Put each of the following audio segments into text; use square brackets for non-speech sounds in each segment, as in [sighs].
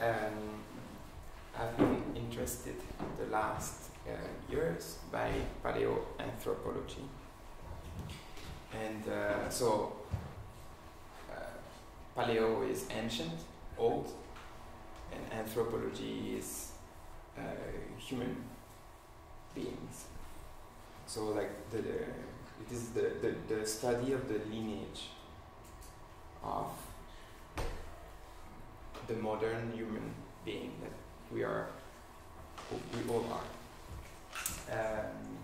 um, I've been interested the last uh, years by paleoanthropology. And uh, so, uh, paleo is ancient, old, and anthropology is uh, human beings. So, like, the, the, it is the, the, the study of the lineage of the modern human being that we are, we all are. Um,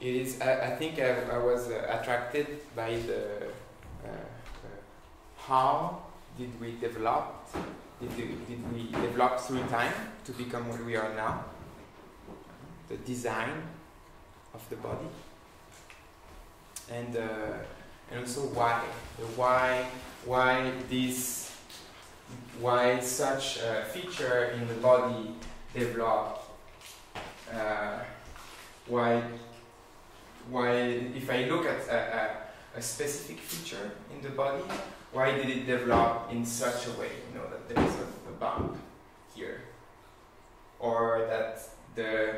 it is. I, I think I, I was uh, attracted by the uh, uh, how did we develop? Did, did we develop through time to become what we are now? The design of the body, and uh, and also why. Why why this why such a feature in the body developed uh, why why if I look at a, a, a, specific feature in the body why did it develop in such a way? You know that there is a, a bump here. Or that the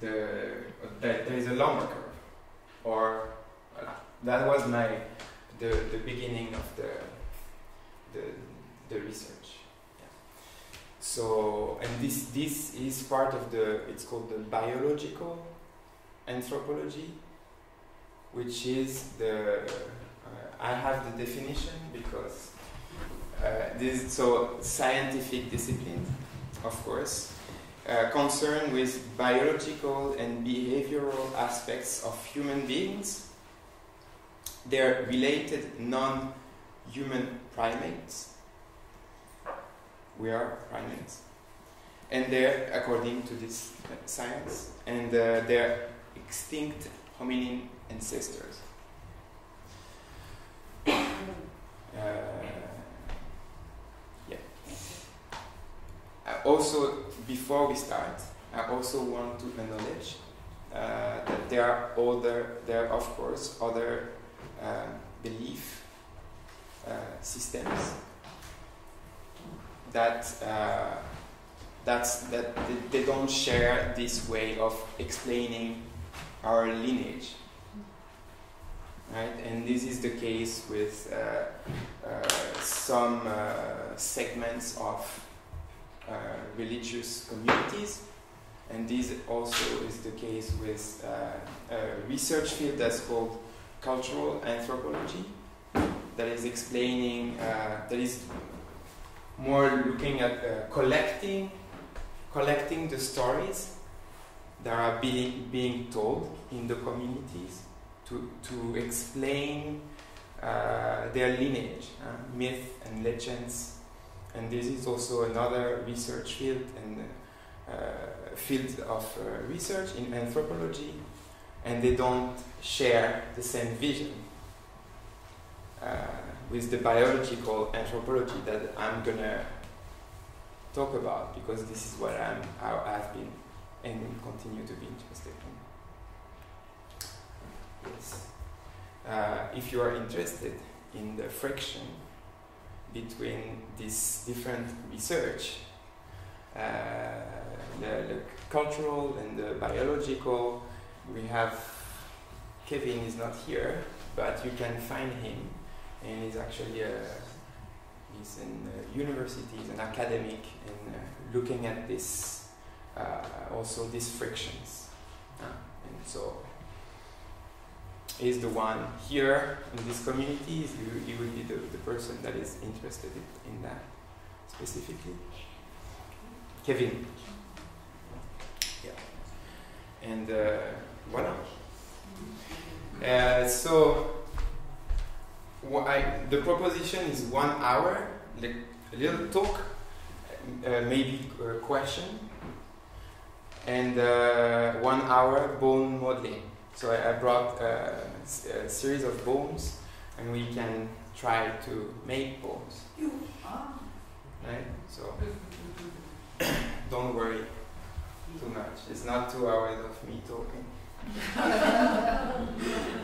the that there is a lumbar curve. Or that was my the the beginning of the the the research. Yeah. So and this this is part of the it's called the biological anthropology, which is the uh, I have the definition because uh, this so scientific discipline, of course, uh, concerned with biological and behavioral aspects of human beings they're related non-human primates. We are primates. And they're, according to this science, and uh, they're extinct hominin ancestors. [coughs] Uh, yeah. also, before we start, I also want to acknowledge uh, that there are other, there are of course other uh, belief uh, systems that uh, that's that they don't share this way of explaining our lineage right? And this is the case with uh, uh, some uh, segments of religious communities. And this also is the case with a research field that's called cultural anthropology that is explaining, uh, that is more looking at uh, collecting, collecting the stories that are being, being told in the communities to, to explain uh, their lineage, uh, myth and legends. And this is also another research field and uh, field of uh, research in anthropology and they don't share the same vision uh, with the biological anthropology that I'm gonna talk about because this is what I'm, how I've been and will continue to be interested in. Yes. Uh, if you are interested in the friction between this different research, uh, the, the cultural and the biological, we have Kevin is not here, but you can find him, and he's actually a he's in uh, university, he's an academic, and uh, looking at this uh, also these frictions, uh, and so he's the one here in this community. He, would be the, the person that is interested in that specifically. Kevin. Yeah. And Voilà. Uh, so, I, the proposition is one hour, like a little talk, uh, maybe a question, and uh, one hour bone modeling. So I, I brought uh, a series of bones, and we can try to make bones. Right? So, [coughs] don't worry too much. It's not two hours of me talking. [laughs]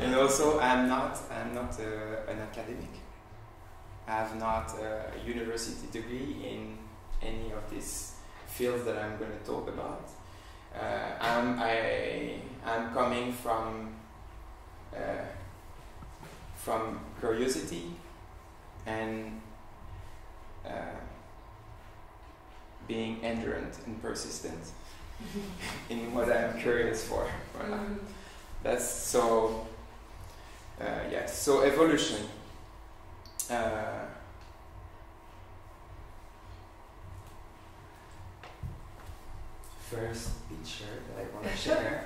and also, I'm not, I'm not uh, an academic. I have not a university degree in any of these fields that I'm going to talk about. Uh, I'm, I, I'm coming from, uh, from curiosity and uh, being endurant and persistent [laughs] in what I'm curious for. Mm. That's so, uh, yes, so evolution. Uh, first picture that I want to share.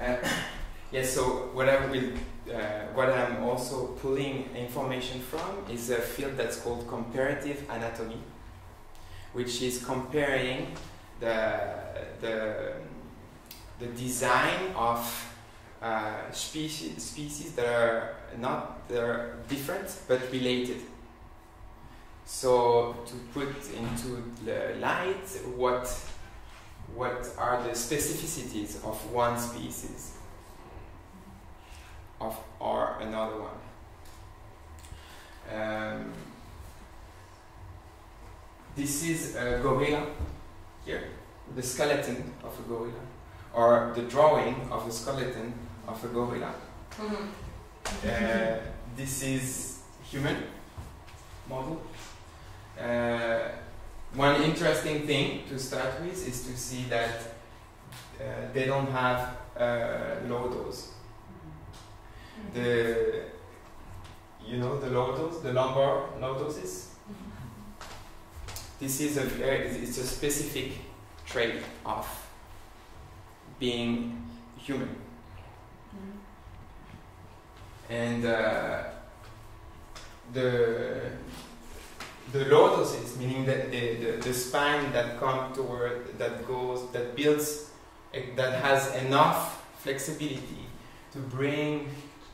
Uh, [coughs] yes, so what I will, uh, what I'm also pulling information from is a field that's called comparative anatomy, which is comparing the the the design of uh, species species that are not that are different but related. So to put into the light what what are the specificities of one species of or another one. Um, this is a gorilla here, the skeleton of a gorilla, or the drawing of a skeleton of a gorilla. Mhm. Uh, this is human model. Uh, one interesting thing to start with is to see that uh, they don't have uh, lordos. The you know the lordos, the lumbar lordosis. This is a very, it's a specific trait of being human. And uh, the the lordosis, meaning that the, the, the spine that comes toward that goes that builds eh, that has enough flexibility to bring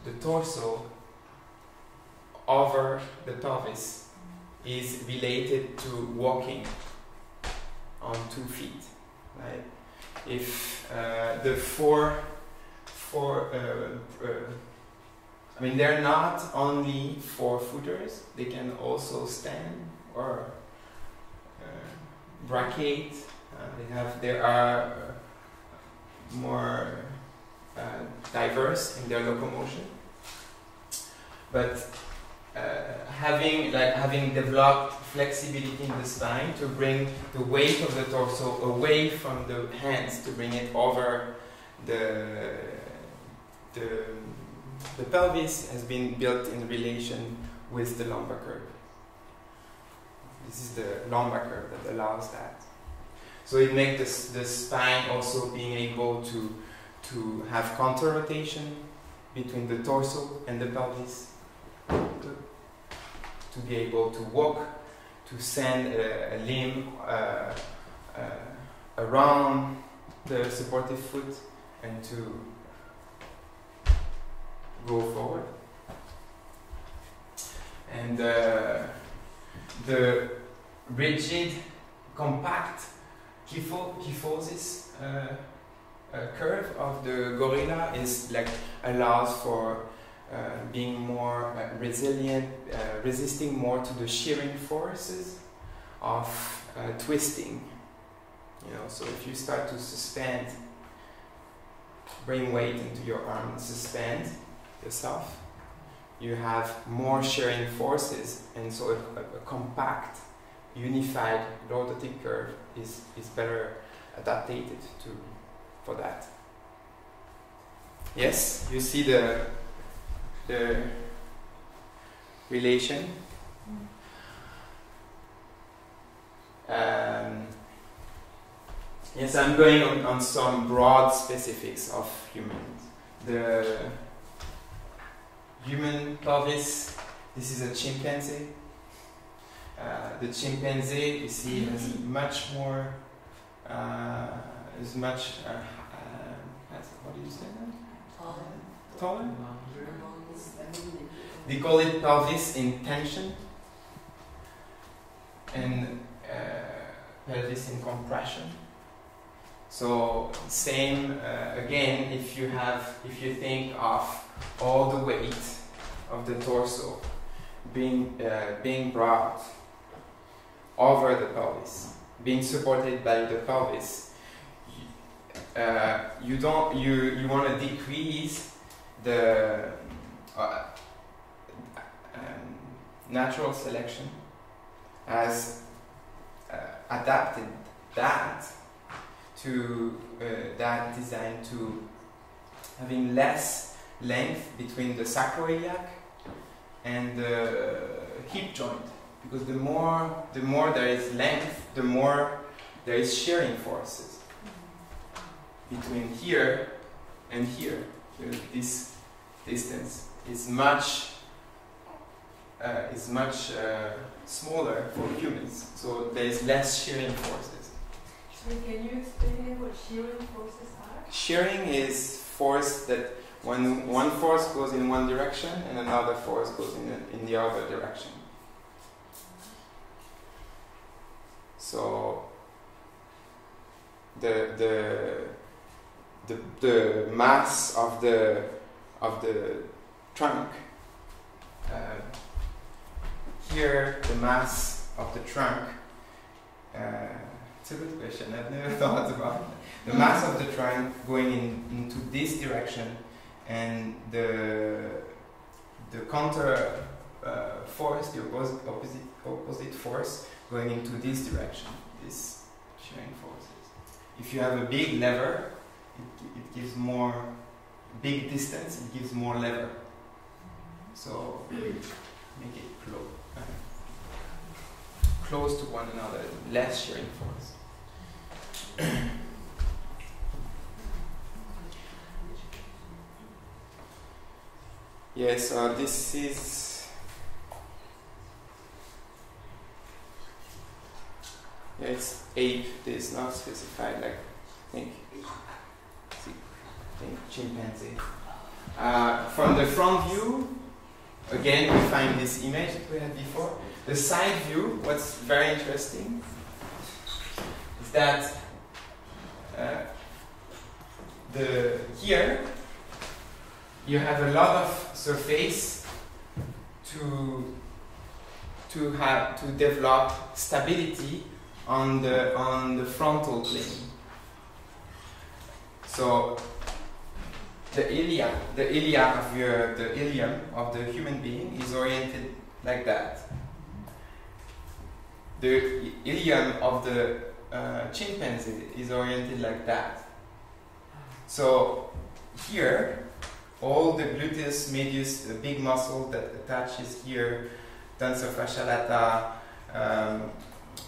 the torso over the pelvis is related to walking on two feet right if uh, the four four uh, uh, I mean, they're not only four footers, they can also stand or uh, brachiate. Uh, they have, they are more uh, diverse in their locomotion. But uh, having, like, having developed flexibility in the spine to bring the weight of the torso away from the hands to bring it over the, the the pelvis has been built in relation with the lumbar curve. This is the lumbar curve that allows that. So it makes the, the spine also being able to, to have counter rotation between the torso and the pelvis, to, be able to walk, to send a, a limb uh, uh, around the supportive foot, and to go forward. And uh, the rigid, compact kypho, kyphosis uh, uh, curve of the gorilla is like allows for being more uh, resilient, uh, resisting more to the shearing forces of twisting. You know, so if you start to suspend, bring weight into your arm and suspend, yourself, you have more shearing forces, and so a, a compact, unified lordotic curve is, is better adapted to for that. Yes, you see the the relation. Um, yes, I'm going on, on some broad specifics of humans. The human pelvis. This is a chimpanzee. Uh, the chimpanzee, you see, has much more, uh, is much, uh, uh, what do you say that? Taller? They call it pelvis in tension and uh, pelvis in compression. So same uh, again if you have if you think of all the weight of the torso being, uh, being brought over the pelvis, being supported by the pelvis, uh, you don't you you want to decrease the uh, natural selection has uh, adapted that to uh, that design to having less length between the sacroiliac and the hip joint. Because the more the more there is length the more there is shearing forces between here and here. This distance is much uh, is much uh, smaller for humans so there is less shearing forces so can you explain what shearing forces are shearing is force that when one force goes in one direction and another force goes in, the, in the other direction. So the, the the the mass of the of the trunk uh, here the mass of the trunk uh, it's a good question I've never [laughs] thought about it. the mass of the trunk going in, into this direction and the the counter uh, force, the opposite, opposite opposite force going into this direction, this shearing forces. If you have a big lever, it, it gives more big distance, it gives more lever. So make it close to one another, less shearing force. Yes, uh, this is. Yeah, it's ape. It's not specified. Like, I think, I think chimpanzee. Uh, from the front view, again we find this image that we had before. The side view, what's very interesting, is that uh, the here you have a lot of surface to to have to develop stability on the on the frontal plane. So the ilia, the ilia of your the ilium of the human being is oriented like that. The ilium of the uh, chimpanzee is oriented like that. So here all the gluteus medius, the big muscle that attaches here, tensor fascia lata, um,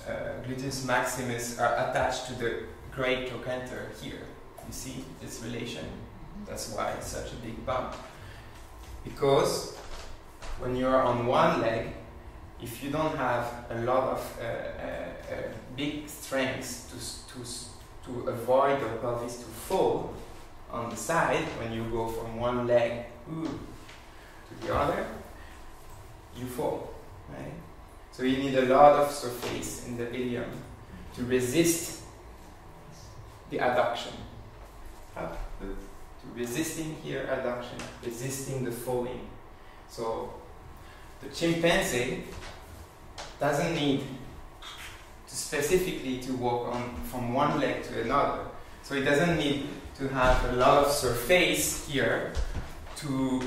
uh, gluteus maximus are attached to the great trochanter here. You see this relation? That's why it's such a big bump. Because when you're on one leg, if you don't have a lot of uh, uh, uh big strength to, to, to avoid your pelvis to fall, on the side, when you go from one leg ooh, to the other, you fall, right? So you need a lot of surface in the ilium to resist the adduction. Up, resisting here adduction, resisting the falling. So the chimpanzee doesn't need to specifically to walk on from one leg to another. So it doesn't need to have a lot of surface here to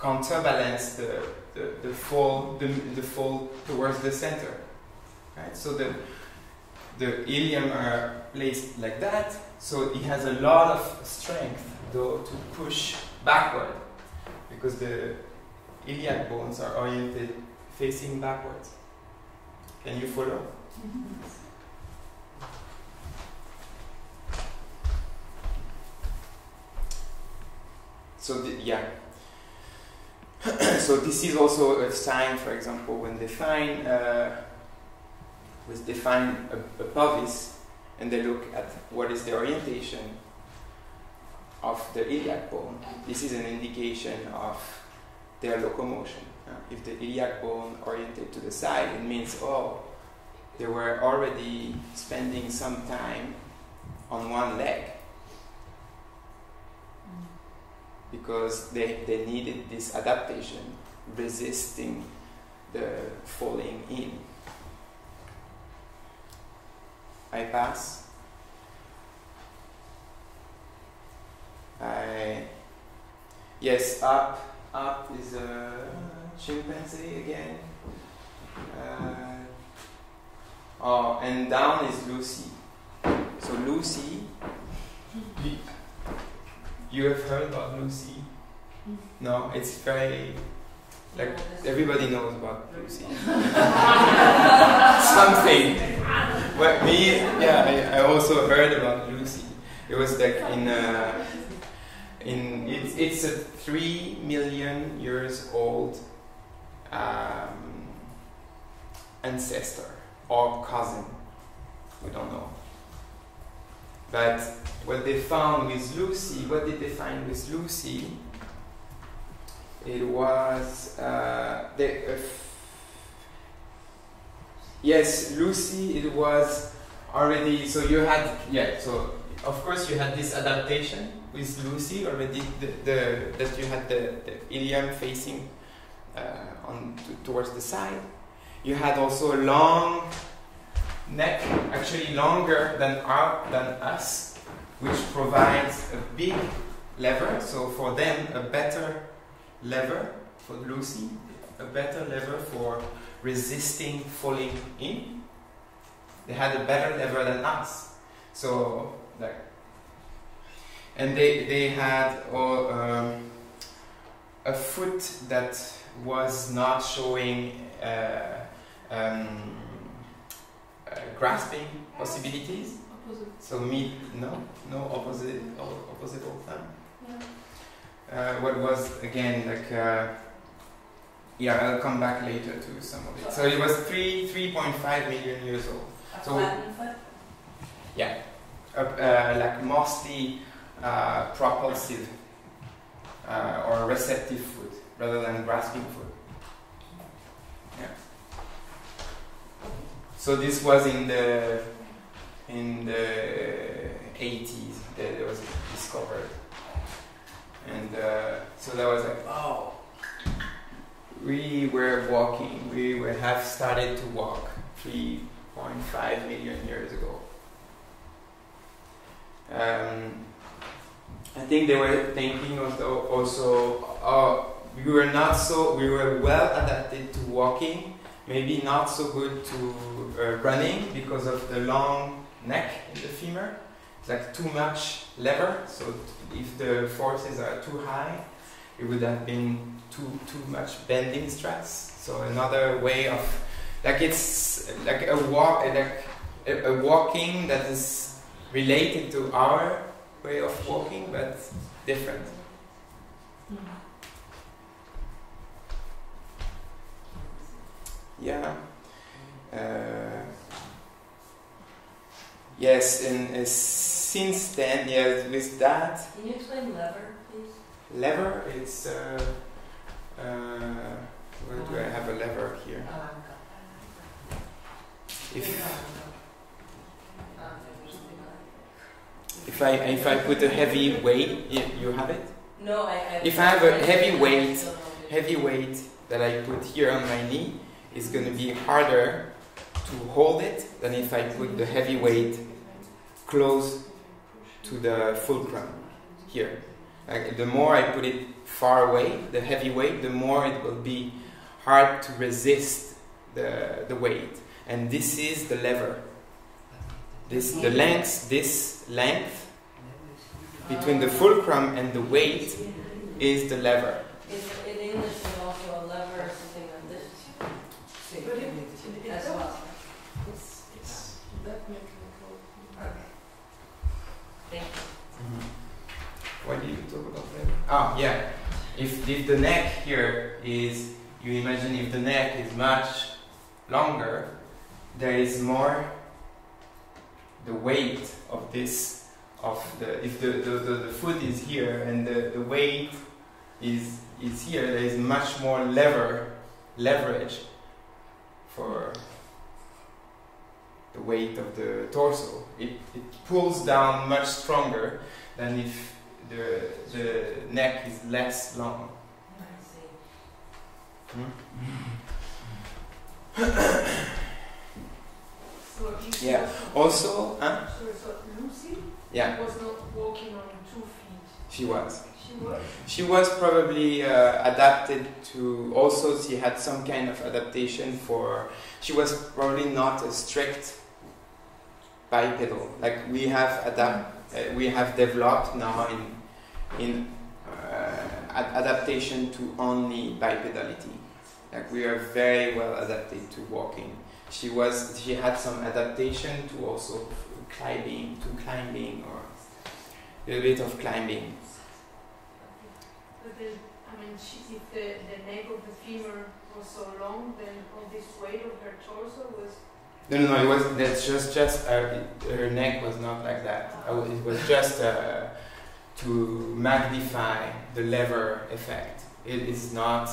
counterbalance the, the, the fall the, the fall towards the center. Right? So the the ilium are placed like that, so it has a lot of strength though to push backward because the iliac bones are oriented facing backwards. Can you follow? So the, yeah. [clears throat] so this is also a sign, for example, when they find uh, they find a, a pelvis and they look at what is the orientation of the iliac bone. This is an indication of their locomotion. Uh, if the iliac bone oriented to the side, it means oh, they were already spending some time on one leg because they, they needed this adaptation, resisting the falling in. I pass. Yes up up is a chimpanzee again. Uh, oh, and down is Lucy. So Lucy, you- you have heard about Lucy? No, it's very like everybody knows about Lucy. [laughs] Something. Well, me, yeah, I, I also heard about Lucy. It was like in uh, in it's it's a three million years old um, ancestor or cousin. We don't know. But what they found with Lucy, what did they find with Lucy? It was uh, the, uh, yes, Lucy. It was already. So you had yeah. So of course you had this adaptation with Lucy already. The, the that you had the, the ilium facing uh, on towards the side. You had also a long neck, actually longer than our than us, which provides a big lever. So for them, a better lever for Lucy, a better lever for resisting falling in. They had a better lever than us. So like, and they they had um, a foot that was not showing. Uh, um, uh, grasping possibilities. So me, no, no opposite, opposite all time. Uh, what was again like, uh, yeah, I'll come back later to some of it. So it was three, three point five million years old. So- Yeah, uh, uh, like mostly uh, propulsive uh, or receptive foot rather than grasping foot. Yeah. So this was in the in the 80s that it was discovered, and uh, so that was like oh, we were walking, we were have started to walk 3.5 million years ago. Um, I think they were thinking also, also oh, we were not so, we were well adapted to walking, maybe not so good to uh, running because of the long neck in the femur. It's like too much lever, so if the forces are too high, it would have been too too much bending stress. So another way of like it's like a walk like a, a walking that is related to our way of walking but different. Yeah. Uh, yes, and uh, since then, yes, with that Can you explain lever, please? lever, it's. Uh, uh, where do I have a lever here? If if I if I put a heavy weight, you, have it. No, I, I. If I have a heavy weight, Heavy weight that I put here on my knee is going to be harder to hold it than if I put the heavy weight close to the fulcrum here. Like the more I put it far away, the heavy weight, the more it will be hard to resist the, the weight. And this is the lever. This the length, this length between the fulcrum and the weight is the lever. Is in English there's also a lever or something like this But it, it, it as well. It's, it's that mechanical. Okay. Thank you. Why did you talk about that? Ah, yeah. If, if the neck here is, you imagine if the neck is much longer, there is more the weight of this, of the, if the, the, the, the foot is here and the, the weight is, is here, there is much more lever, leverage for the weight of the torso. It, it pulls down much stronger than if the, the neck is less long. Hmm? So [coughs] Yeah. Also, huh? So, so Lucy yeah, was not walking on two feet. she was. She was. She was probably uh, adapted to. Also, she had some kind of adaptation for. She was probably not a strict bipedal like we have adapt. Uh, we have developed now in in uh, ad- adaptation to only bipedality. Like we are very well adapted to walking. She was. She had some adaptation to also climbing, to climbing or a little bit of climbing. But then, I mean, she, if the, the neck of the femur was so long, then all this weight of her torso was. No, no, no. It was that's just just uh, it, her neck was not like that. It was just uh, to magnify the lever effect. It is not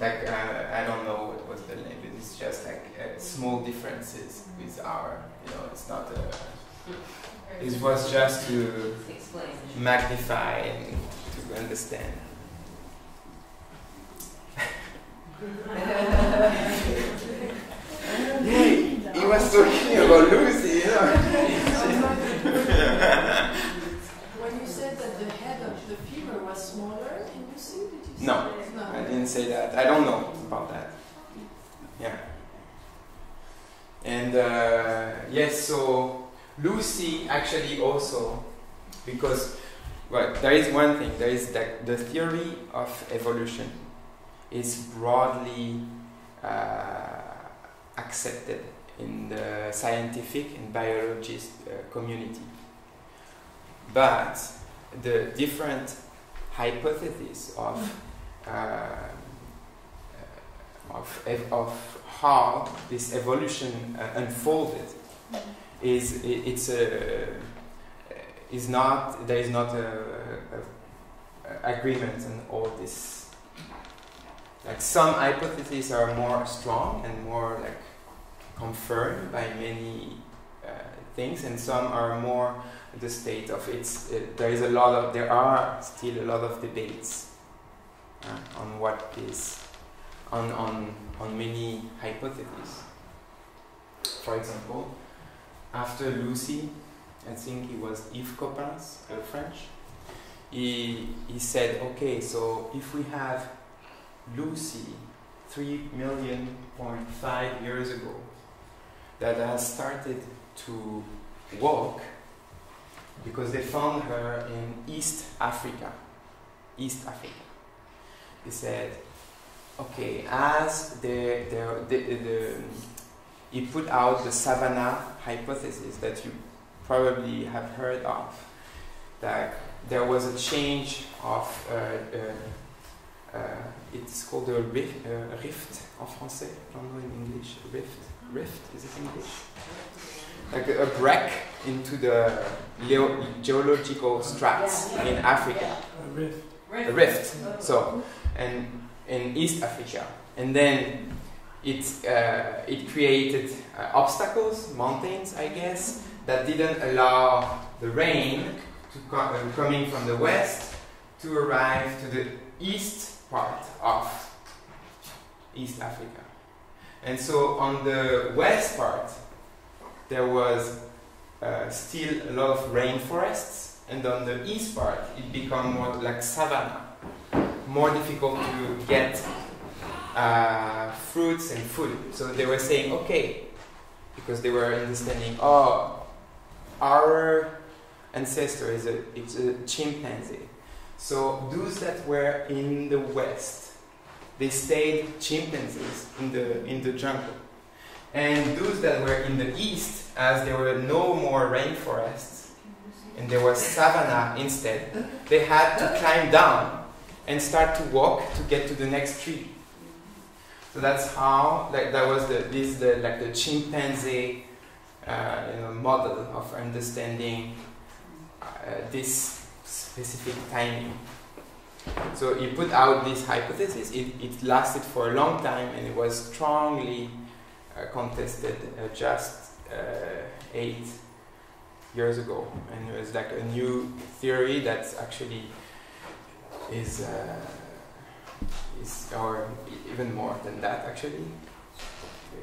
like uh, I don't know what was the name. It's just like uh, small differences with our. You know, it's not. Uh, it was just to Explain. magnify and to understand. Yeah, he was talking about Lucy, you know. When you said that the head of the femur was smaller in Lucy, did you say? No. No. I didn't say that. I don't know about that. Yeah. And uh, yes, so Lucy actually also, because well, there is one thing. There is that the theory of evolution is broadly uh, accepted in the scientific and biologist uh, community. But the different hypotheses of uh, of, of how this evolution uh, unfolded is it's a is not there is not a, a- a agreement on all this like some hypotheses are more strong and more like confirmed by many uh, things and some are more the state of it's uh, there is a lot of there are still a lot of debates uh, on what is on on on many hypotheses. For example, after Lucy, I think it was Yves Coppens, a French. He he said, okay, so if we have Lucy, three million point five years ago, that has started to walk because they found her in East Africa. East Africa. He said, okay, as the, the, the, the, he put out the savannah hypothesis that you probably have heard of, that there was a change of, uh, uh, uh, it's called a rift, uh, rift en français, I don't know in English, rift, rift, is it English? Like a, a break into the leo- geological strats in Africa. A rift. So, and in East Africa, and then it uh, it created uh, obstacles, mountains, I guess, that didn't allow the rain uh, coming from the west to arrive to the east part of East Africa. And so on the west part, there was uh, still a lot of rainforests, and on the east part, it became more like savanna, more difficult to get uh, fruits and food. So they were saying, okay, because they were understanding, oh, our ancestor is a, it's a chimpanzee. So those that were in the west, they stayed chimpanzees in the in the jungle. And those that were in the east, as there were no more rainforests and there was savanna instead, they had to climb down and start to walk to get to the next tree. So that's how like that was the this the like the chimpanzee uh, you know, model of understanding uh, this specific timing. So he put out this hypothesis. It, it lasted for a long time and it was strongly uh, contested uh, just uh, eight years ago. And it was like a new theory that actually is, uh, is or even more than that actually.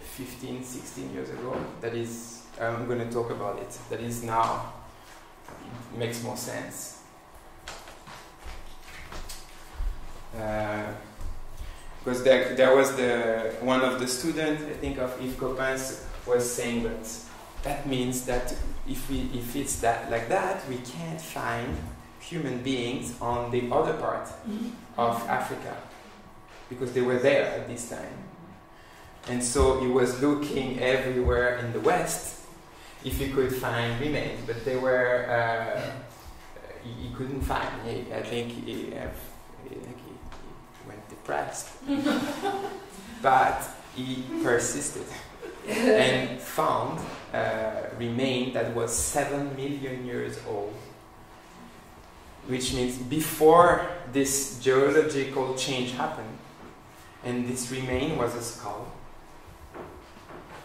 15, 16 years ago. That is, I'm going to talk about it. That is now it makes more sense. Uh, because there, there was the one of the students, I think of Yves Coppens, was saying that that means that if we if it's that like that, we can't find human beings on the other part of Africa because they were there at this time. And so he was looking everywhere in the West if he could find remains, but they were uh, he, he couldn't find. He, I think he, uh, he, he went depressed, [laughs] but he persisted and found a remain that was seven million years old, which means before this geological change happened, and this remain was a skull,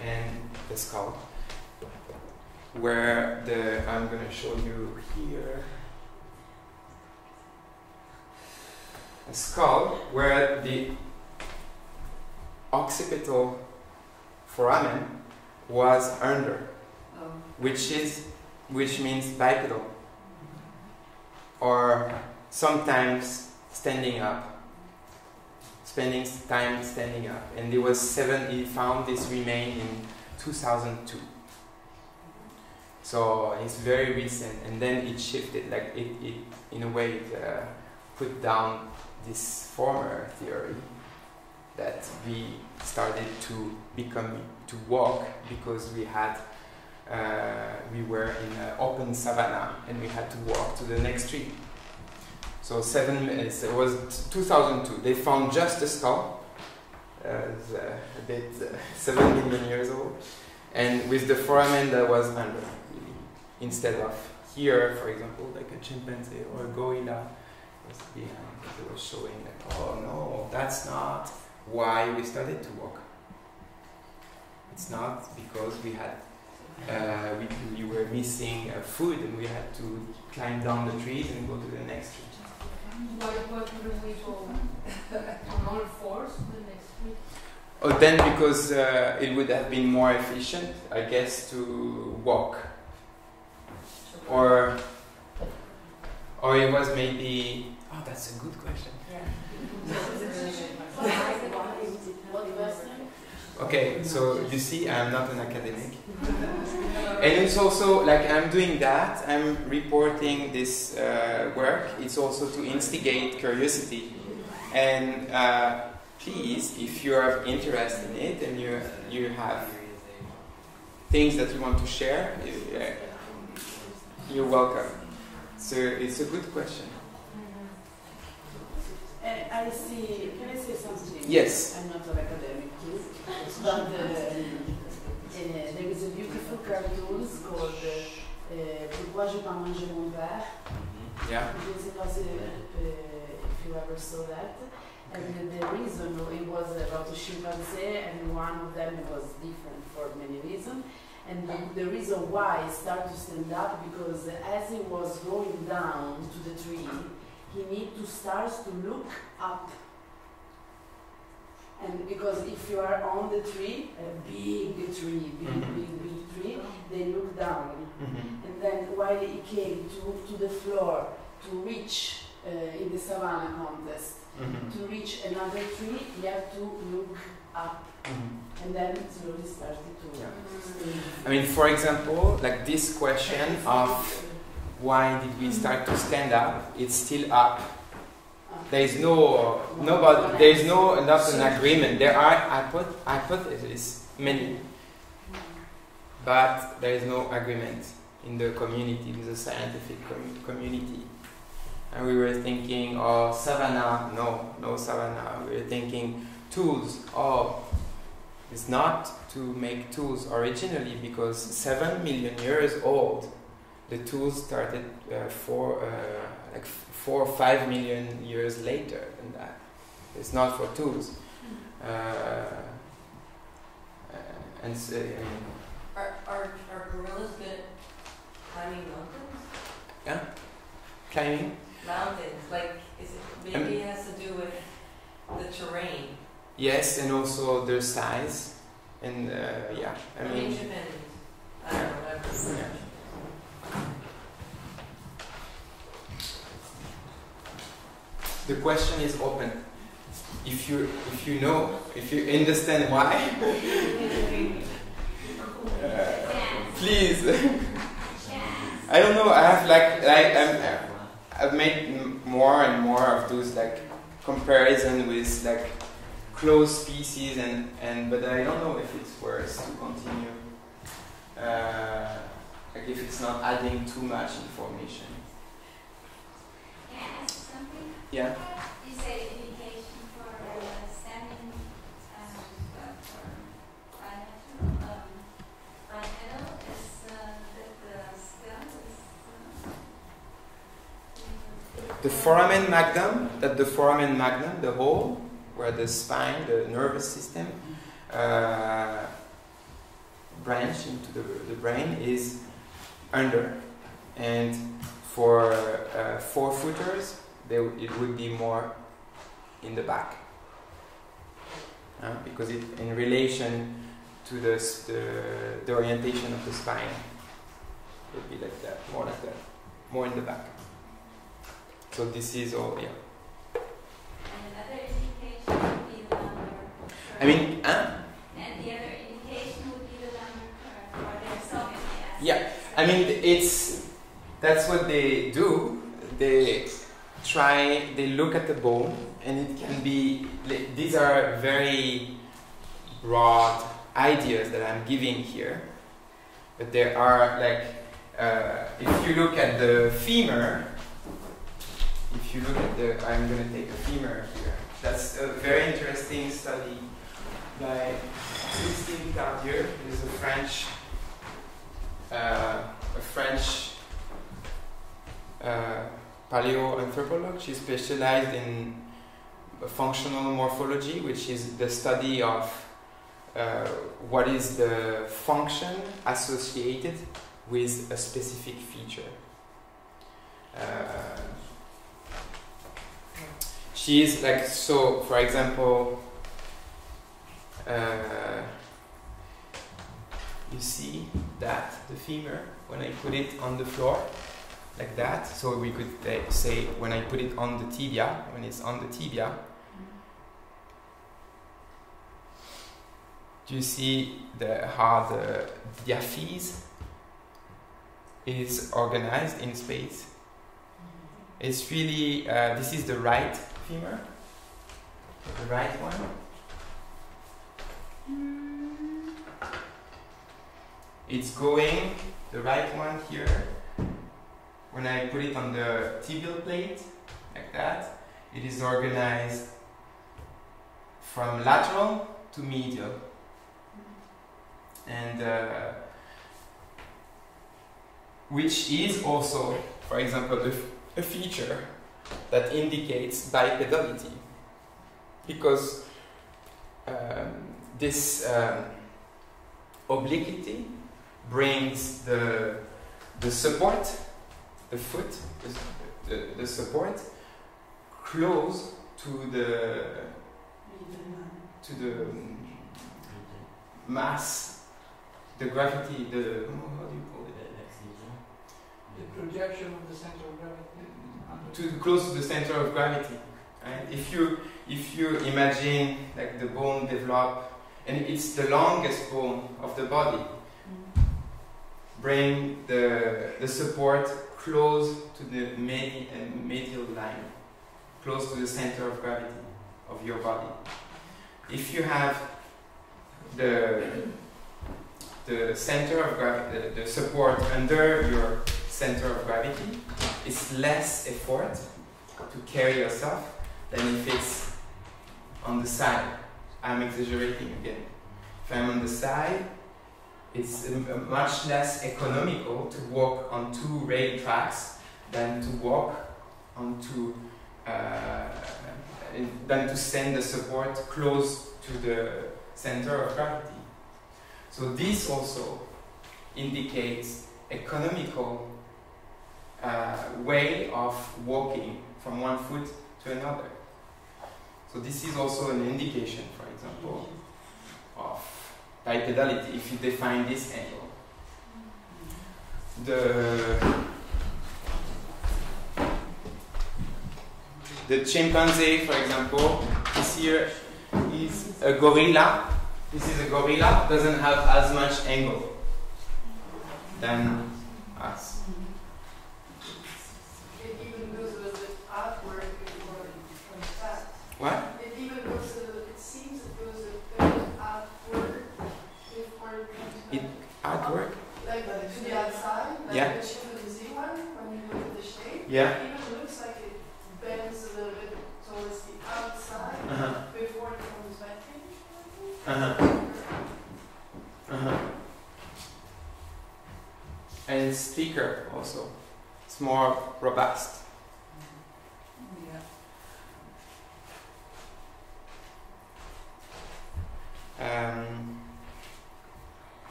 and the skull. Where the I'm going to show you here. A skull where the occipital foramen was under, Oh. which is which means bipedal, or sometimes standing up, spending time standing up. And there was seven. He found this remain in 2002. So it's very recent, and then it shifted. Like it, it in a way, it uh, put down this former theory that we started to become to walk because we had uh, we were in an open savanna and we had to walk to the next tree. So seven minutes. It was 2002. They found just a skull, uh, uh, a bit uh, [laughs] seven million years old, and with the foramen that was under, instead of here, for example, like a chimpanzee or a gorilla was behind. It showing that oh no, that's not why we started to walk. It's not because we had uh, we, we were missing uh, food and we had to climb down the trees and go to the next tree. Why, why couldn't we go on all fours the next week? Oh, then because uh, it would have been more efficient, I guess, to walk, or or it was maybe. Oh, that's a good question. What [laughs] question? [laughs] Okay, so you see, I'm not an academic. And it's also like I'm doing that, I'm reporting this uh, work. It's also to instigate curiosity. And uh, please, if you are interested in it and you, you have things that you want to share, uh, you're welcome. So it's a good question. And I see, can I say something? Yes. I'm not an academic too, but uh, uh, there is a beautiful cartoon called uh, Pourquoi j'ai pas mangé mon père? Yeah? Je ne sais pas si, if you ever saw that. And the, the reason it was about a chimpanzee, and one of them was different for many reasons. And the, the reason why he started to stand up because as he was going down to the tree, he need to start to look up. And because if you are on the tree, a big tree, big, Mhm. big, big tree, they look down. Mm-hmm. And then while he came to, to the floor to reach uh, in the savannah contest, Mm-hmm. to reach another tree, he had to look up. Mm-hmm. And then slowly started to. Yeah. I mean, for example, like this question of why did we start to stand up? It's still up. There is no nobody. There is no not an agreement. There are hypo- hypotheses, many, but there is no agreement in the community, in the scientific com- community. And we were thinking, oh, savannah. No, no savannah. We were thinking tools. Oh, it's not to make tools originally because seven million years old. The tools started uh, four, uh, like four or five million years later than that. It's not for tools. Uh, uh, and so, I mean, Are, are, are gorillas good at climbing mountains? yeah, climbing. Mountains, like, is it, maybe it has to do with the terrain. Yes, and also their size and uh, yeah, I mean. I don't know, whatever. Yeah. The question is open. If you if you know, if you understand why, [laughs] please. I don't know. I have like like I'm, I've made more and more of those like comparison with like close species and and but I don't know if it's worth to continue. Uh, like if it's not adding too much information. Can I ask something? Yeah. You say education for uh, um, uh, for um, is uh, that the is. Uh, The foramen magnum, that the foramen magnum, the hole where the spine, the nervous system, uh, branch into the, the brain is under. And for uh, four footers, they, it would be more in the back. Uh, because it, in relation to the, the, the orientation of the spine, it would be like that, more like that, more in the back. So this is all, yeah. and another indication would be the lumbar. I mean, huh? And the other indication would be the lumbar curve, or there's so many aspects. Yeah, I mean, it's that's what they do. They try, they look at the bone, and it can be. These are very broad ideas that I'm giving here, but there are like, uh, if you look at the femur, if you look at the, I'm going to take a femur here. That's a very interesting study by Christine Tardieu, who is a French uh, a French uh, paleoanthropologist. She specialized in functional morphology, which is the study of uh, what is the function associated with a specific feature. Uh, she is like so. For example. Uh, you see that the femur when I put it on the floor like that. So we could uh, say when I put it on the tibia when it's on the tibia do you see the how the diaphyse is organized in space? It's really uh, this is the right femur the right one. It's going the right one here when I put it on the tibial plate like that it is organized from lateral to medial. And uh, which is also for example a, feature that indicates bipedality. Because um, this um, obliquity brings the the support, the foot, the, the, the support close to the to the um, mass, the gravity, the how do you call it? The projection of the center of gravity. To close to the center of gravity. Right? If you if you imagine like the bone develop, and it's the longest bone of the body, bring the, the support close to the medi- medial line, close to the center of gravity of your body. If you have the, the center of gravity, the, the support under your center of gravity, it's less effort to carry yourself than if it's on the side. I'm exaggerating again. If I'm on the side, it's um, uh, much less economical to walk on two rail tracks than to walk onto uh, than to send the support close to the center of gravity. So this also indicates economical uh, way of walking from one foot to another. So this is also an indication, for example, of bipedality if you define this angle. The the chimpanzee, for example, this here is a gorilla. This is a gorilla, doesn't have as much angle than us. It even goes a little bit outward before it comes back. What? It even goes a little, it seems it goes a bit outward before it comes back. It Artwork? Like to the outside, like Yeah. the chimpanzee one, when you look at the shape. Yeah. It even looks like it bends a little bit towards the outside Uh-huh. before it comes back in. Uh-huh. Uh-huh. And it's thicker also. It's more robust. Um,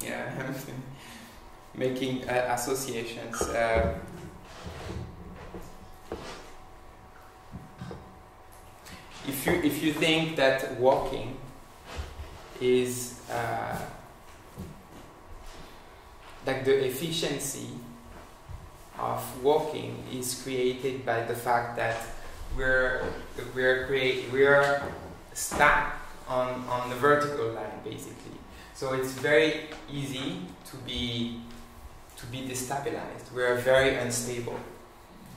yeah, [laughs] making uh, associations. Uh, if you if you think that walking is uh, like the efficiency of walking is created by the fact that we're we're create we're stuck on on the vertical line basically. So it's very easy to be to be destabilized. We're very unstable,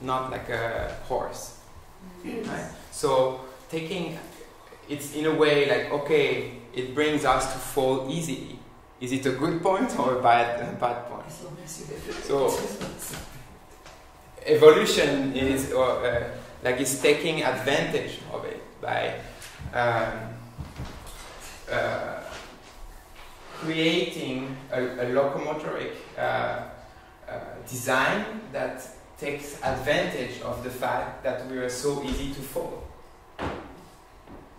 not like a horse. Right? So taking it's in a way like okay, it brings us to fall easily. Is it a good point or a bad a bad point? So evolution is or, uh, like is taking advantage of it by um, uh, creating a, a locomotoric uh, uh, design that takes advantage of the fact that we are so easy to fall.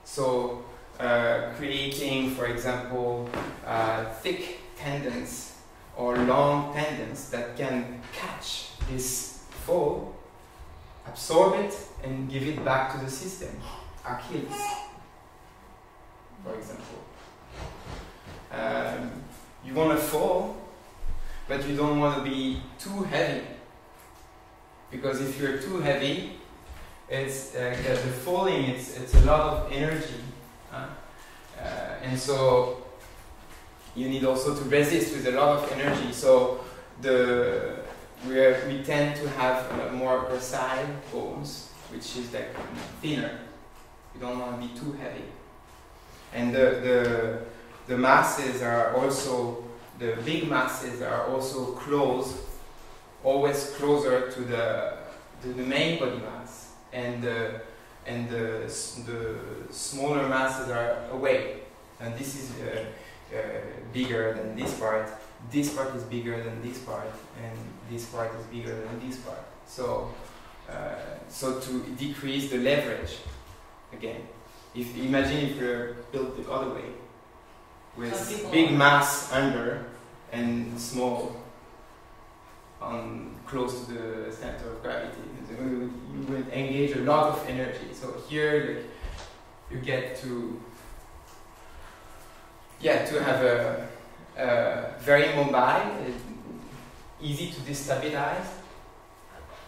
So, uh, creating, for example, uh, thick tendons or long tendons that can catch this fall, absorb it, and give it back to the system. Achilles, for example. Um, you want to fall, but you don't want to be too heavy. Because if you're too heavy, it's uh, the, falling. It's it's a lot of energy, uh, and so you need also to resist with a lot of energy. So the we we tend to have uh, more precise bones, which is like thinner. You don't want to be too heavy, and the the the masses are also the big masses are also close, always closer to the to the main body mass, and the and the the smaller masses are away, and this is uh, uh, bigger than this part. This part is bigger than this part, and this part is bigger than this part. So, uh, so to decrease the leverage, again, if imagine if you're built the other way, with big mass under and small on close to the center of gravity. You you will engage a lot of energy. So here, like, you get to yeah to have a, a very mobile, easy to destabilize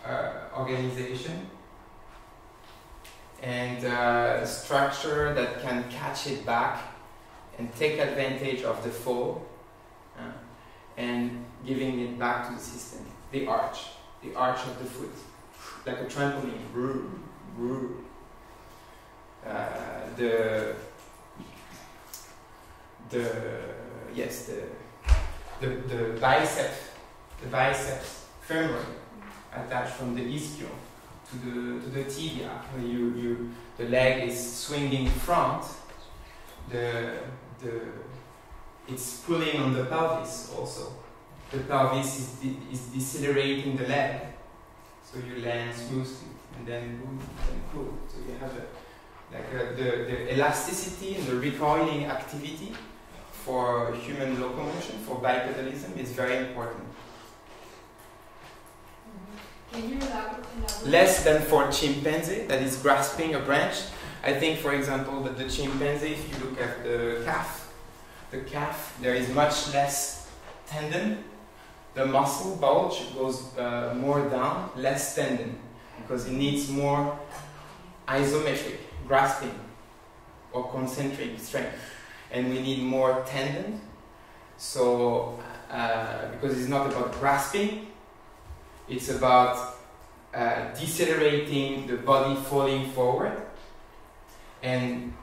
uh, organization and uh, structure that can catch it back and take advantage of the fall uh, and giving it back to the system. The arch, the arch of the foot, like a trampoline. Uh, the the yes the the the bicep the biceps femoral attached from the ischium to the to the tibia you you the leg is swinging front. The the it's pulling on the pelvis also. The pelvis is de- is decelerating the leg so you land smoothly and then boom and pull so you have a like a, the, the elasticity and the recoiling activity for human locomotion for bipedalism is very important mm-hmm. Can you elaborate? elaborate? less than for chimpanzee that is grasping a branch. I think, for example, that the chimpanzee, if you look at the calf, the calf, there is much less tendon. The muscle bulge goes uh, more down, less tendon, because it needs more isometric grasping or concentric strength, and we need more tendon. So, uh, because it's not about grasping, it's about uh, decelerating the body falling forward and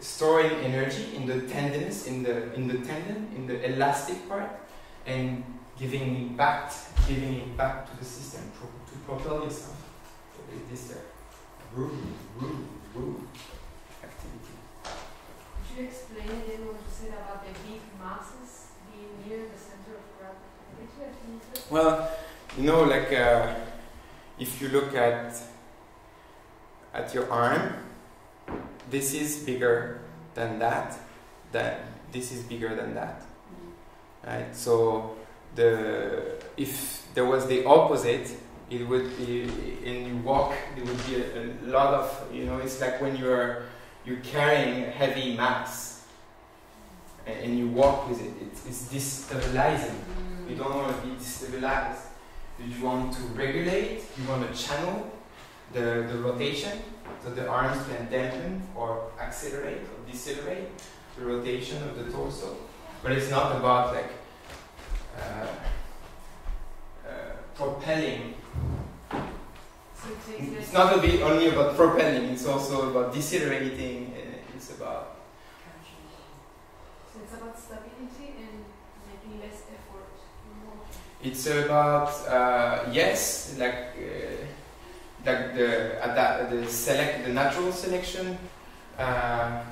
storing energy in the tendons, in the in the tendon, in the elastic part, and giving it back, giving it back to the system pro- to propel yourself. So it is the woo, woo, woo activity. Could you explain again what you said about the big masses being near the center of gravity? Well, you know, like uh, if you look at at your arm, this is bigger than that. That this is bigger than that, right? So the if there was the opposite, it would be and you walk. There would be a, a lot of you know. It's like when you're you're carrying a heavy mass and, and you walk with it. It's, it's destabilizing. You don't want to be destabilized. You want to regulate, you want to channel the, the rotation so the arms can dampen or accelerate or decelerate the rotation of the torso. But it's not about like propelling. So It's not be only about propelling, it's also about decelerating, it's about So it's about stability and making less effort. It's about uh, yes, like uh, like the the select the natural selection uh,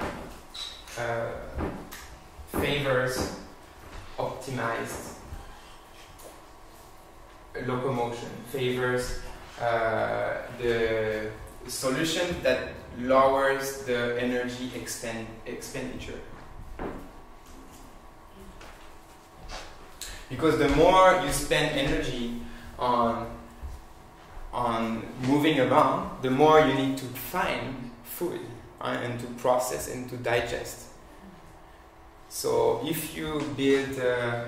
uh, favors optimized locomotion, favors uh, the solution that lowers the energy expend expenditure. because the more you spend energy on on moving around, the more you need to find food uh, and to process and to digest. So if you build, uh,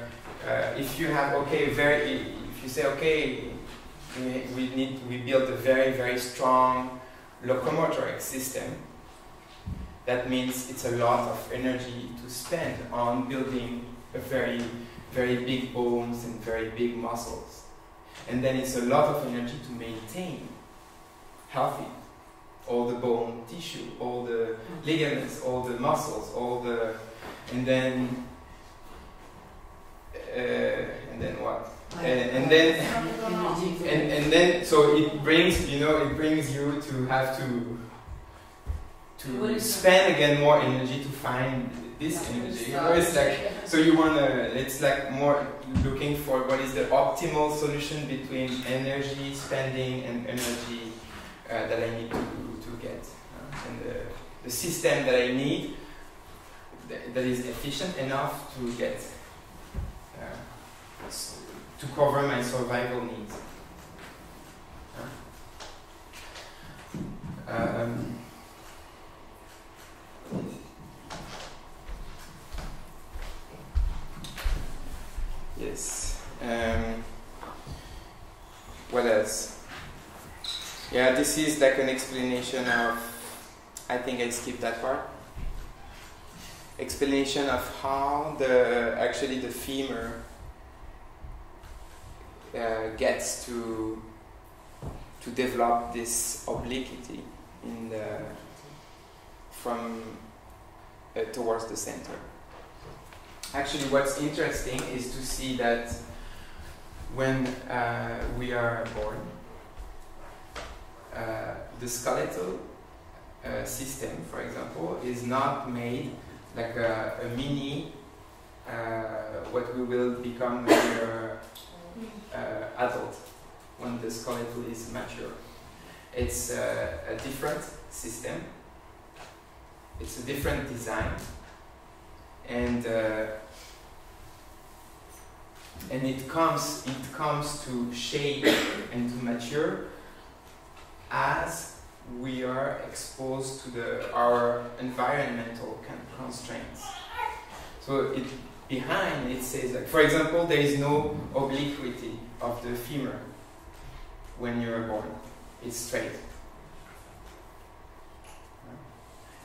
uh, if you have okay, very, you say okay, we, we need we build a very very strong locomotoric system. That means it's a lot of energy to spend on building a very very big bones and very big muscles. And then it's a lot of energy to maintain healthy all the bone tissue, all the ligaments, all the muscles, all the and then uh, and then what? And, and then and, and then so it brings you know it brings you to have to to spend again more energy to find this energy. You know, it's like so you wanna it's like more looking for what is the optimal solution between energy spending and energy uh, that I need to to get uh, and the, the system that I need that, that is efficient enough to get uh, to cover my survival needs. Um, Yes. Um, what else? Yeah, this is like an explanation of. I think I skipped that part. Explanation of how the actually the femur uh, gets to to develop this obliquity in the from uh, towards the center. Actually, what's interesting is to see that when uh, we are born, uh, the skeletal uh, system, for example, is not made like a, a mini, uh, what we will become when adult, when the skeletal is mature. It's uh, a different system. It's a different design and uh, and it comes it comes to shape and to mature as we are exposed to the our environmental con- constraints. So it behind it says like, for example, there is no obliquity of the femur when you are born. It's straight.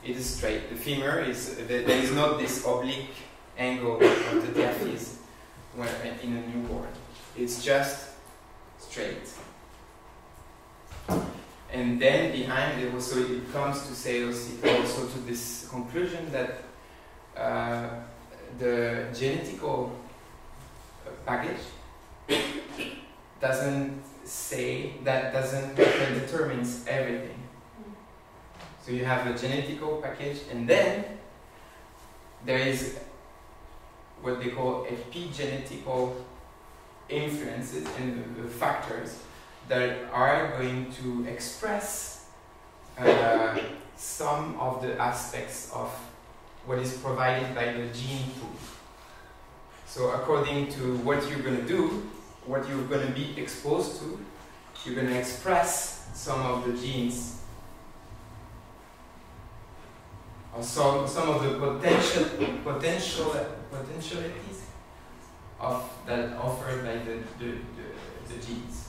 It is straight. The femur is there is not this oblique angle of the diaphysis when in a newborn. It's just straight. And then behind it also it comes to say also also to this conclusion that uh, the genetical package doesn't say that doesn't determines everything. So you have a genetical package and then there is what they call epigenetical influences and the factors that are going to express uh, some of the aspects of what is provided by the gene pool. So according to what you're going to do, what you're going to be exposed to, you're going to express some of the genes or some, some of the potential potential potentialities of that offered by the, the, the, the genes.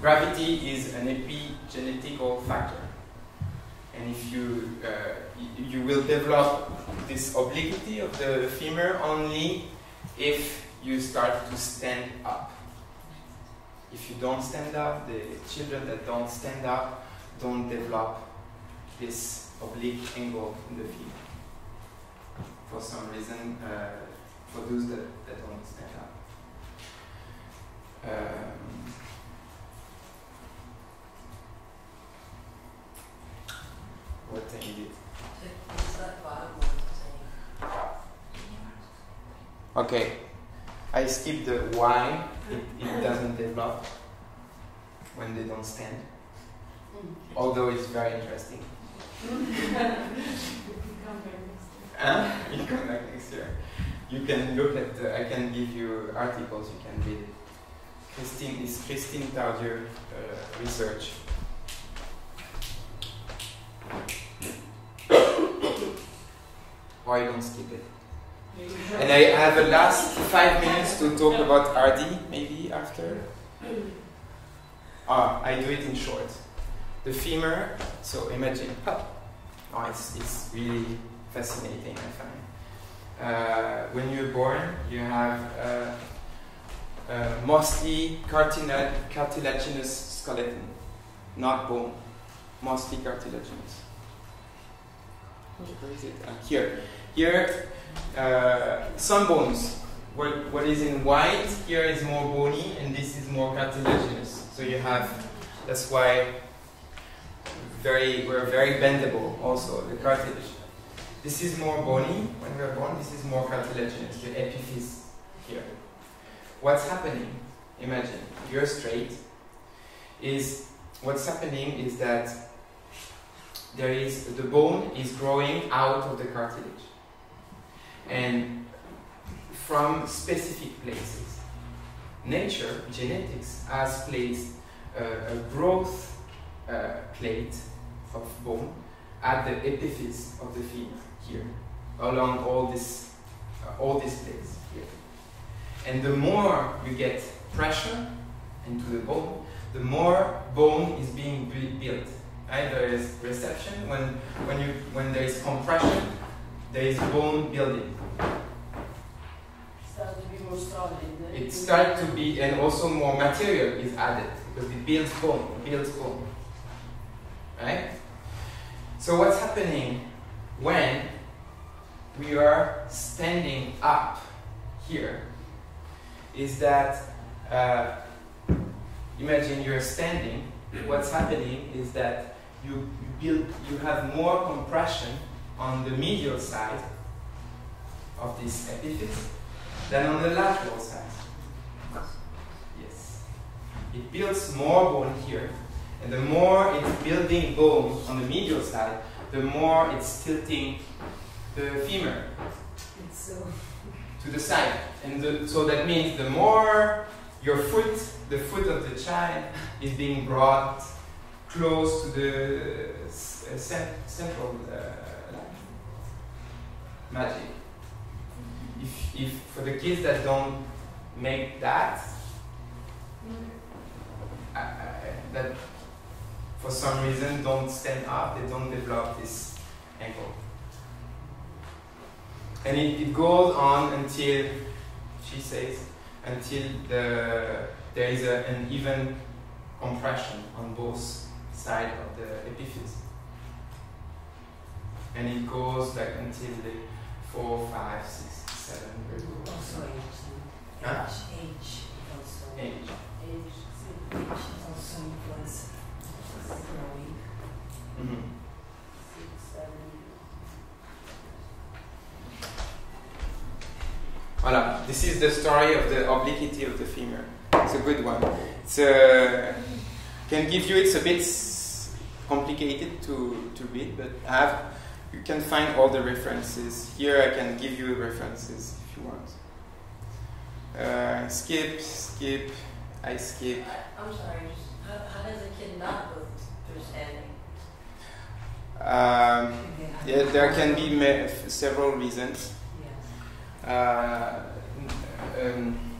Gravity is an epigenetical factor. And if you, uh, you, will develop this obliquity of the femur only if you start to stand up. If you don't stand up, the children that don't stand up don't develop this oblique angle in the femur. For some reason, uh, for those that, that don't stand up. Um, what I did. It's that bottom one saying. Okay, I skip the why it, it doesn't develop when they don't stand, although it's very interesting. Huh? You come back next year. You can look at, the, I can give you articles, you can read it. Christine is Christine Tardieu uh, research. [coughs] Why don't skip it? And I have a last five minutes to talk about Ardi, maybe after. Ah, I do it in short. The femur, so imagine, oh, it's, it's really fascinating, I find. Uh, when you're born, you have uh, uh, mostly cartilaginous skeleton, not bone, mostly cartilaginous. Where is it? Ah, here. Here, uh, some bones. What, what is in white here is more bony, and this is more cartilaginous. So you have, that's why very we're very bendable. Also, the cartilage. This is more bony when we're born. This is more cartilaginous. The epiphyse here. What's happening? Imagine you're straight. Is what's happening is that there is the bone is growing out of the cartilage and from specific places. Nature, genetics, has placed uh, a growth uh, plate of bone at the epiphyse of the femur here, along all this, uh, all these plates here. And the more you get pressure into the bone, the more bone is being bu- built. Right? There is reception when when you when there is compression, there is bone building. Start to be more solid. It starts to be, and also more material is added because it builds bone, it builds bone. Right? So what's happening when we are standing up here is that uh, imagine you're standing. What's happening is that you, you build, you have more compression on the medial side of this epiphyse than on the lateral side. Yes. It builds more bone here, and the more it's building bone on the medial side, the more it's tilting the femur so. [laughs] to the side. And the, so that means the more your foot, the foot of the child, is being brought close to the uh, central uh, magic. If, if for the kids that don't make that, uh, uh, that for some reason don't stand up, they don't develop this ankle. And it, it goes on until, she says, until the, there is a, an even compression on both sides of the epiphysis. And it goes like until the four, five, six, seven years old. Also age. Huh? Age. Also. Age. Age, Age also influence growing. Six, seven. Voilà, this is the story of the obliquity of the femur. It's a good one. It's a, can give you, it's a bit complicated to, to read, but I have, you can find all the references. Here I can give you references if you want. Uh, skip, skip, I skip. I'm sorry, just, how, how does a kid not go through standing? Um, [laughs] yeah, there can be several reasons. Yes. Uh, um,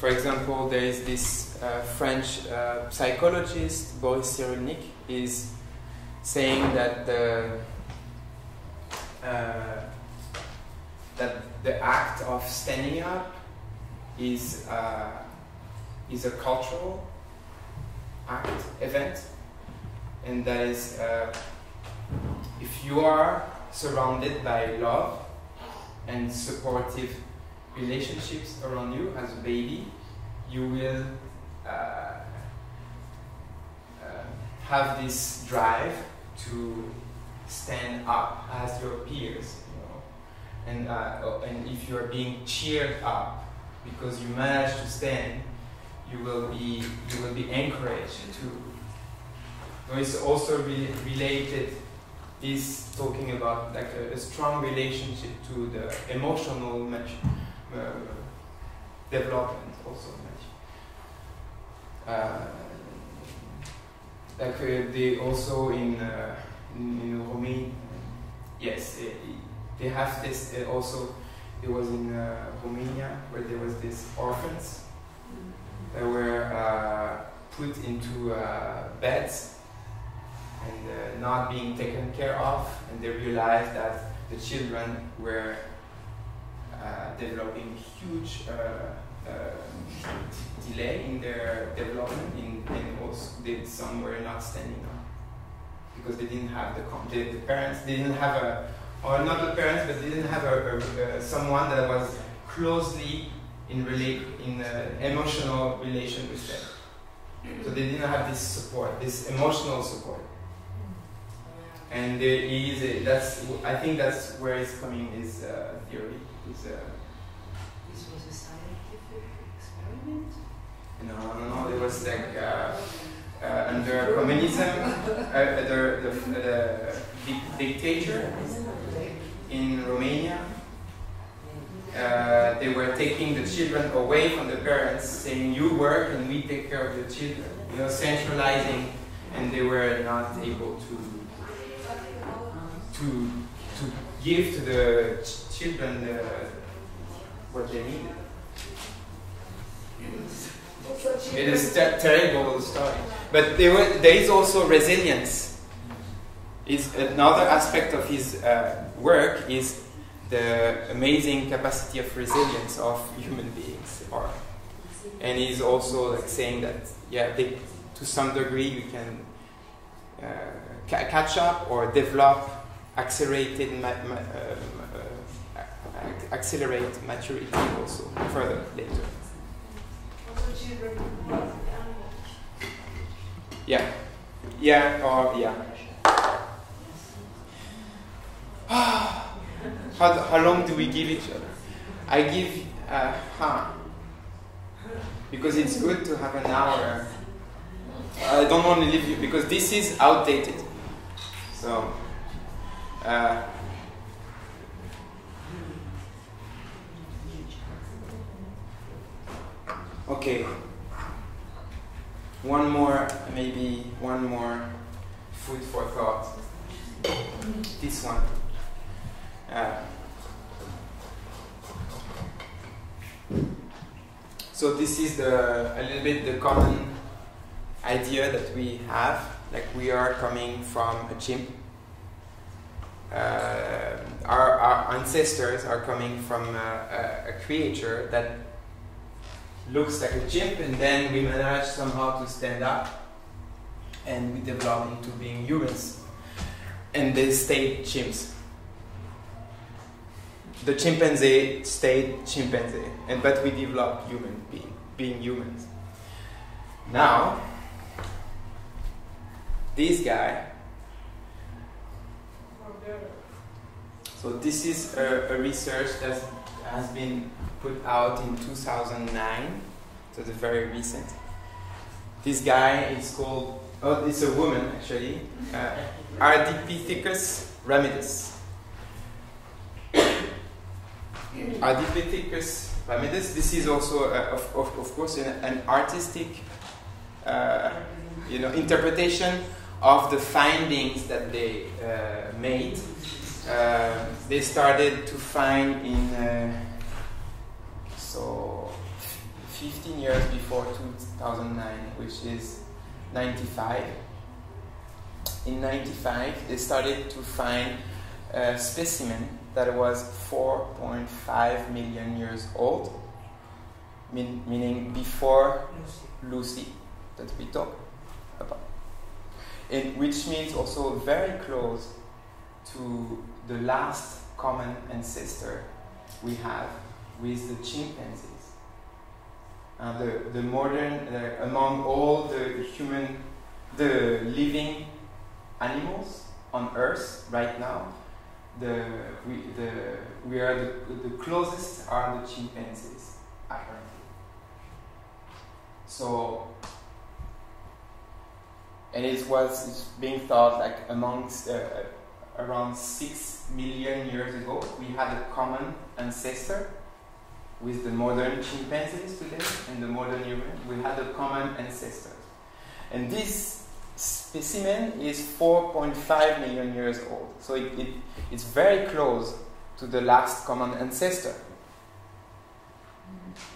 for example, there is this uh, French uh, psychologist, Boris Cyrulnik, is saying that the uh, that the act of standing up is uh, is a cultural act event, and that is uh, if you are surrounded by love and supportive relationships around you as a baby, you will uh, uh, have this drive to stand up as your peers, you know. And, uh, and if you are being cheered up because you managed to stand, you will be you will be encouraged to. So it's also re- related is talking about like a, a strong relationship to the emotional development also uh, like they also in uh, in, in Romania yes they have this also it was in Romania where there was these orphans that were uh, put into uh, beds and uh, not being taken care of, and they realized that the children were developing huge uh, uh, delay in their development, in, and also they, some were not standing up because they didn't have the, the, the parents, they didn't have a, or not the parents, but they didn't have a, a, a someone that was closely in relate in uh, emotional relation with them. So they didn't have this support, this emotional support and there is a, that's I think that's where it's coming his uh, theory. His, uh, This was a scientific experiment? no, no, no. There was like uh, uh, under communism, uh, the, the, the dic- dictator in Romania. Uh, they were taking the children away from the parents, saying, "You work and we take care of the children." You know, centralizing, and they were not able to to to give to the children the, what they needed. It is ter- terrible story, but there, were, there is also resilience. Is another aspect of his uh, work is the amazing capacity of resilience of human beings, or and he's also like saying that yeah, they, to some degree you can uh, ca- catch up or develop accelerated ma- ma- um, uh, accelerate maturity also further later. Yeah, yeah, or yeah. [sighs] how, how long do we give each other? I give, uh, huh? Because it's good to have an hour. I don't want to leave you because this is outdated. So, uh, okay. One more, maybe one more food for thought. This one. Uh, so this is the a little bit the common idea that we have, like we are coming from a chimp. Uh, our, our ancestors are coming from a, a, a creature that looks like a chimp, and then we manage somehow to stand up, and we develop into being humans, and they stayed chimps. The chimpanzee stayed chimpanzee, and but we developed human being, being humans. Now, this guy. So this is a, a research that has been put out in 2009, so it's very recent. This guy is called, oh, it's a woman actually, uh, Ardipithecus ramidus. [coughs] Ardipithecus ramidus, this is also, uh, of, of, of course, an, an artistic uh, you know, interpretation of the findings that they uh, made. Uh, they started to find in uh, so 15 years before 2009, which is 95. In 95, they started to find a specimen that was 4.5 million years old, mean, meaning before Lucy that we talk about. And which means also very close to the last common ancestor we have with the chimpanzees. Uh, the, the modern, uh, among all the human, the living animals on Earth right now, the, we, the, we are the, the closest are the chimpanzees, apparently. So and it was it's being thought like amongst uh, around six million years ago we had a common ancestor with the modern chimpanzees today and the modern human we had a common ancestor. And this specimen is 4.5 million years old. So it, it, it's very close to the last common ancestor.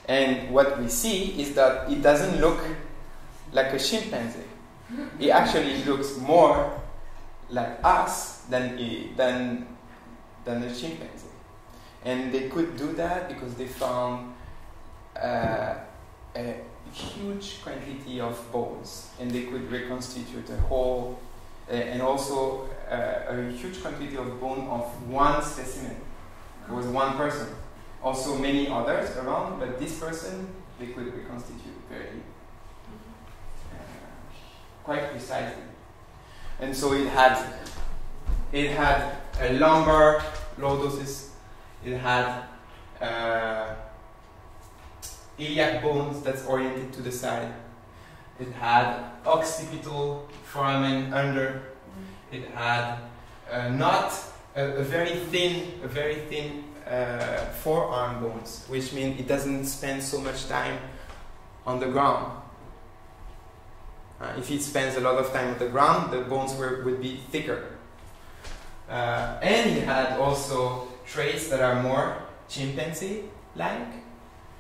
And what we see is that it doesn't look like a chimpanzee. It actually looks more like us than a, than than a chimpanzee, and they could do that because they found uh, a huge quantity of bones, and they could reconstitute a whole, uh, and also uh, a huge quantity of bone of one specimen. It was one person. Also many others around, but this person they could reconstitute very quite precisely. And so it had it had a lumbar lordosis, it had uh, iliac bones that's oriented to the side, it had occipital foramen under, it had uh, not a, a, very thin, a very thin uh, forearm bones, which means it doesn't spend so much time on the ground. Uh, if it spends a lot of time on the ground, the bones were, would be thicker. Uh, and he had also traits that are more chimpanzee-like,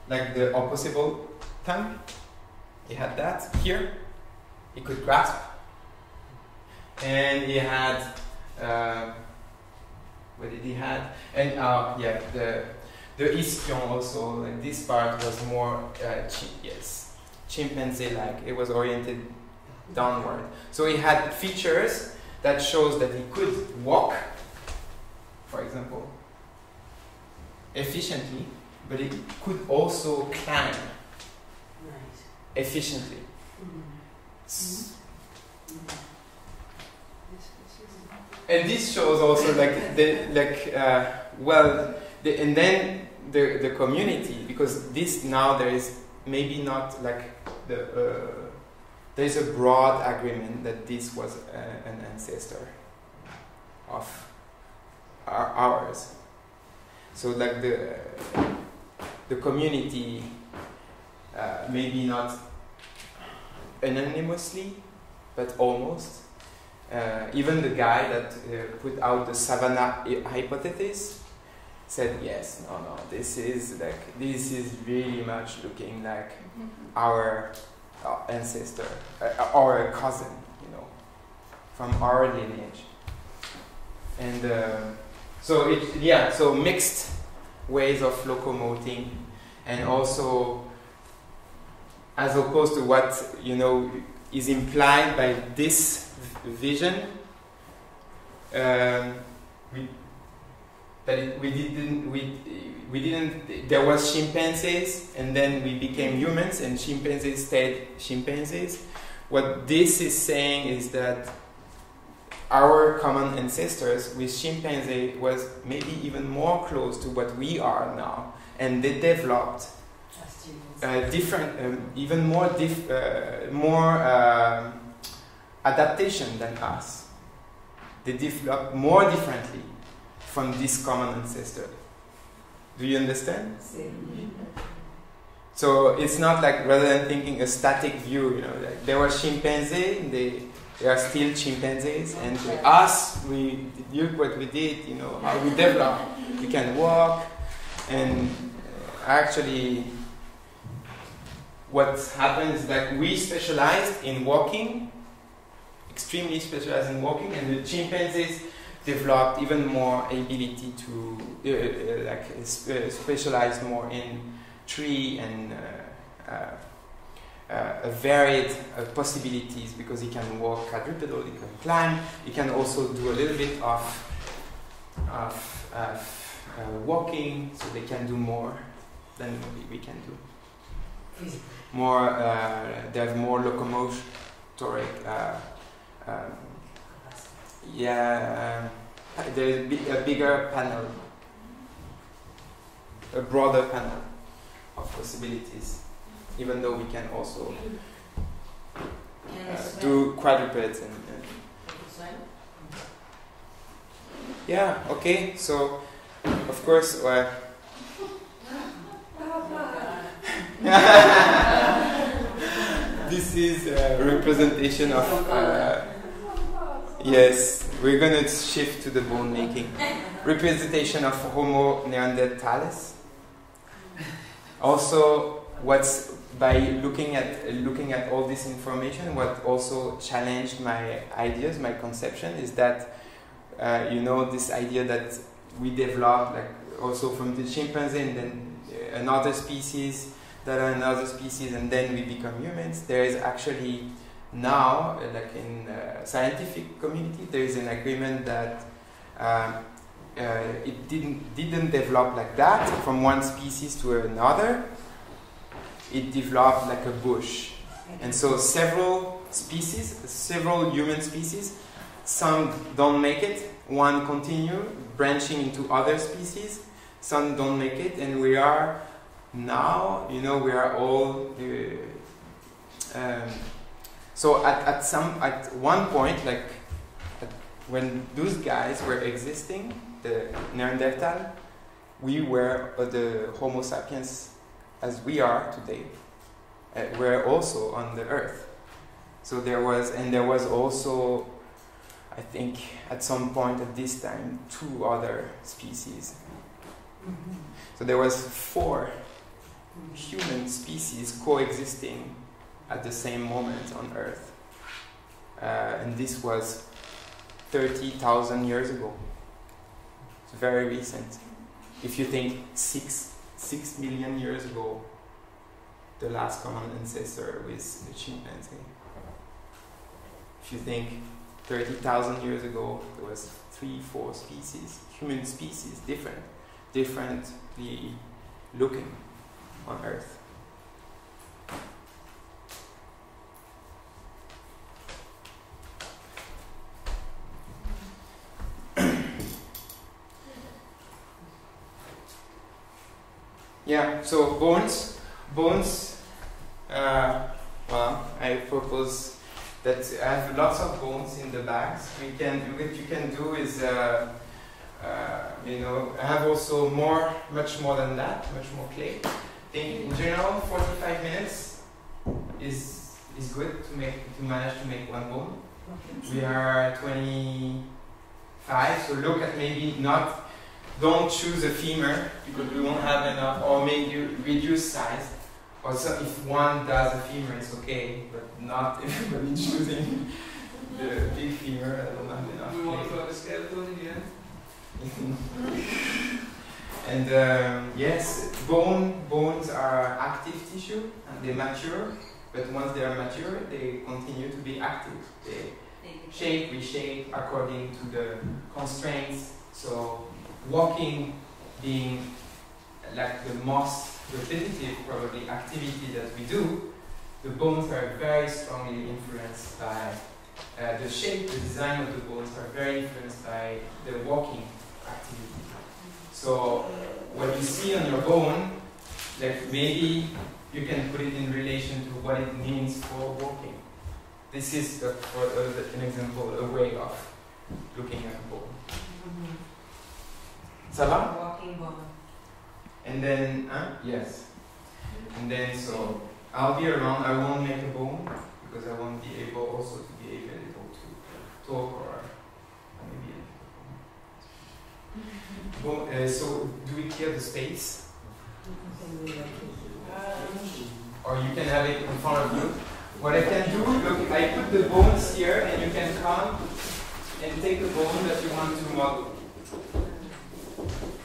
like the opposable tongue. He had that here. He could grasp. And he had, uh, what did he have? And uh, yeah, the the ischion also. Like this part was more uh, yes, chimpanzee-like. It was oriented downward. So he had features that shows that he could walk, for example, efficiently, but it could also climb efficiently. And this shows also like the like uh, well, the, and then the the community because this now there is maybe not like the. Uh, there is a broad agreement that this was a, an ancestor of our, ours. So, like the the community, uh, maybe not anonymously, but almost. Uh, even the guy that uh, put out the savannah hypothesis, said yes, no, no, this is like this is really much looking like our, uh ancestor, uh, our cousin, you know, from our lineage. And uh, so it, yeah, so mixed ways of locomoting, and also as opposed to what you know is implied by this vision. Um, we, that it, we didn't we we didn't there was chimpanzees and then we became humans and chimpanzees stayed chimpanzees what this is saying is that our common ancestors with chimpanzee was maybe even more close to what we are now and they developed uh, different, um, even more dif- uh, more um, adaptation than us. They develop more differently from this common ancestor. Do you understand? So it's not like rather than thinking a static view, you know, like there were chimpanzee, they they are still chimpanzees, and us, we did what we did, you know, how we develop. We can walk, and uh, actually what happens is that we specialized in walking, extremely specialized in walking, and the chimpanzees developed even more ability to uh, uh, like uh, uh, specialize more in tree and uh, varied uh, possibilities because he can walk quadrupedal, he can climb, he can also do a little bit of of, of uh, walking, so they can do more than we, can do. More uh, they have more locomotoric uh, um, yeah uh, there's a bigger panel a broader panel of possibilities even though we can also uh, do quadrupeds and, and yeah okay so of course uh, this is a representation of. Uh, yes, we're gonna shift to the bone making. Representation of Homo neanderthalis. Also, what's by looking at looking at all this information, what also challenged my ideas, my conception is that uh, you know this idea that we developed like also from the chimpanzee and then uh, another species that are another species and then we become humans. There is actually now uh, like in uh, scientific community there is an agreement that um, uh, it didn't didn't develop like that from one species to another it developed like a bush. And so several species several human species some don't make it one continue branching into other species some don't make it and we are now you know we are all uh, um, so at, at some at one point like at, when those guys were existing the neanderthal we were uh, the homo sapiens as we are today uh, were also on the earth so there was and there was also i think at some point at this time two other species so there was four human species coexisting at the same moment on Earth. Uh, and this was 30,000 years ago. It's very recent. If you think six, six million years ago, the last common ancestor was the chimpanzee. If you think 30,000 years ago, there was three, four species, human species, different, differently looking on Earth. Yeah, so bones, bones. Uh, well, I propose that I have lots of bones in the bags. We can, what you can do is. Uh, uh, you know, I have also more, much more than that, much more clay. I think in general, 45 minutes is is good to make to manage to make one bone. We are 25, so look at maybe not don't choose a femur because we won't have enough, or maybe reduce size. Or so if one does a femur, it's okay, but not [laughs] everybody choosing the big femur. I don't have enough. We want to have a skeleton in the end. [laughs] and um, yes, bone bones are active tissue and they mature. But once they are mature, they continue to be active. They shape, reshape according to the constraints. So walking being like the most repetitive probably activity that we do, the bones are very strongly influenced by uh, the shape, the design of the bones are very influenced by the walking activity. So what you see on your bone, like maybe you can put it in relation to what it means for walking. This is the, for uh, an example, a way of looking at a bone. Ça va? Walking bone. And then, huh? Yes. And then, so I'll be around. I won't make a bone because I won't be able also to be able to talk or maybe. Bon, uh, so do we clear the space, or you can have it in front of you? What I can do, look, I put the bones here, and you can come and take a bone that you want to model. Thank you.